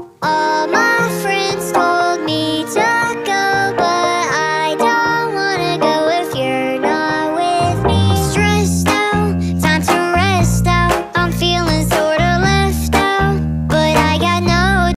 Oh.